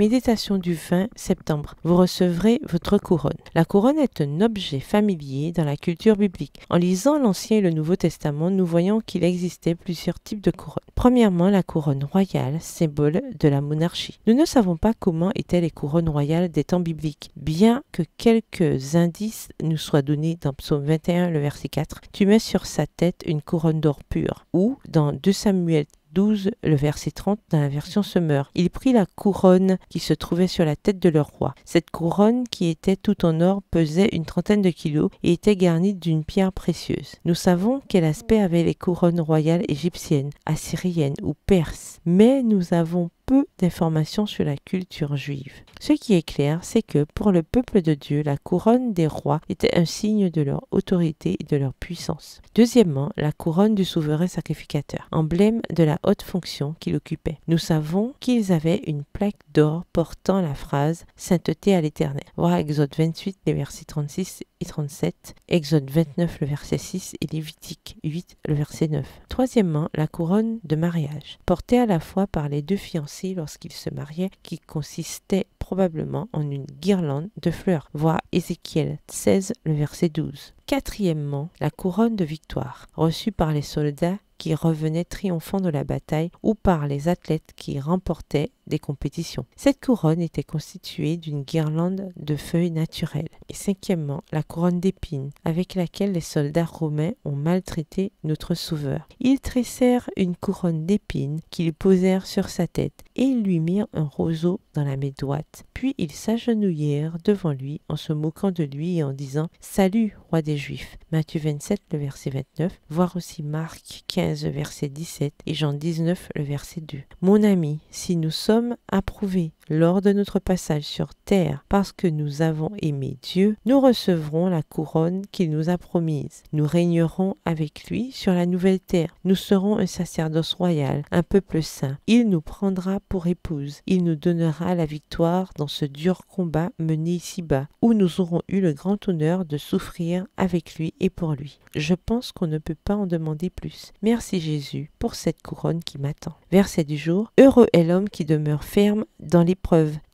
Méditation du 20 septembre. Vous recevrez votre couronne. La couronne est un objet familier dans la culture biblique. En lisant l'Ancien et le Nouveau Testament, nous voyons qu'il existait plusieurs types de couronnes. Premièrement, la couronne royale, symbole de la monarchie. Nous ne savons pas comment étaient les couronnes royales des temps bibliques, bien que quelques indices nous soient donnés dans Psaume 21, le verset 4. Tu mets sur sa tête une couronne d'or pur, ou dans 2 Samuel 12, le verset 30 dans la version Semeur. Il prit la couronne qui se trouvait sur la tête de leur roi. Cette couronne, qui était tout en or, pesait une trentaine de kilos et était garnie d'une pierre précieuse. Nous savons quel aspect avaient les couronnes royales égyptiennes, assyriennes ou perses, mais nous avons peu d'informations sur la culture juive. Ce qui est clair, c'est que pour le peuple de Dieu, la couronne des rois était un signe de leur autorité et de leur puissance. Deuxièmement, la couronne du souverain sacrificateur, emblème de la haute fonction qu'il occupait. Nous savons qu'ils avaient une plaque d'or portant la phrase Sainteté à l'Éternel. Voir Exode 28, les versets 36 et 37, Exode 29, le verset 6 et Lévitique 8, le verset 9. Troisièmement, la couronne de mariage, portée à la fois par les deux fiancés lorsqu'il se mariait qui consistait probablement en une guirlande de fleurs. Voir Ézéchiel 16, le verset 12. Quatrièmement, la couronne de victoire, reçue par les soldats qui revenaient triomphants de la bataille ou par les athlètes qui remportaient des compétitions. Cette couronne était constituée d'une guirlande de feuilles naturelles. Et cinquièmement, la couronne d'épines avec laquelle les soldats romains ont maltraité notre sauveur. Ils tressèrent une couronne d'épines qu'ils posèrent sur sa tête et lui mirent un roseau dans la main droite. Puis ils s'agenouillèrent devant lui en se moquant de lui et en disant Salut, roi des Juifs. Matthieu 27, le verset 29, voir aussi Marc 15, verset 17 et Jean 19, le verset 2. Mon ami, si nous sommes approuvés lors de notre passage sur terre parce que nous avons aimé Dieu, nous recevrons la couronne qu'il nous a promise. Nous régnerons avec lui sur la nouvelle terre. Nous serons un sacerdoce royal, un peuple saint. Il nous prendra pour épouse. Il nous donnera la victoire dans ce dur combat mené ici-bas, où nous aurons eu le grand honneur de souffrir avec lui et pour lui. Je pense qu'on ne peut pas en demander plus. Merci Jésus pour cette couronne qui m'attend. Verset du jour. Heureux est l'homme qui demeure ferme dans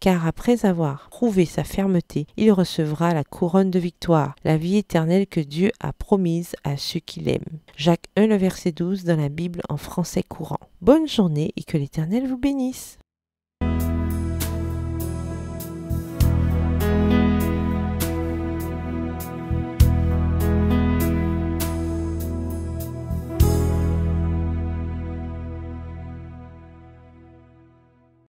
car après avoir prouvé sa fermeté, il recevra la couronne de victoire, la vie éternelle que Dieu a promise à ceux qui l'aiment. Jacques 1, le verset 12 dans la Bible en français courant. Bonne journée et que l'Éternel vous bénisse.